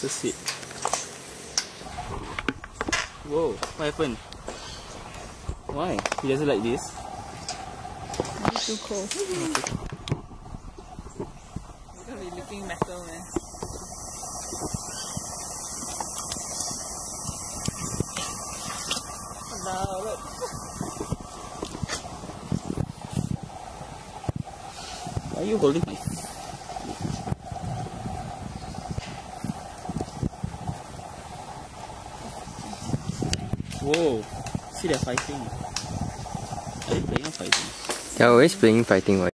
So sweet. Whoa, what happened? Why? He doesn't like this. It's too cold. You're gonna be looking metal, man. Now look. Why are you holding my Whoa, see they're fighting. Are they playing or fighting? They're always playing fighting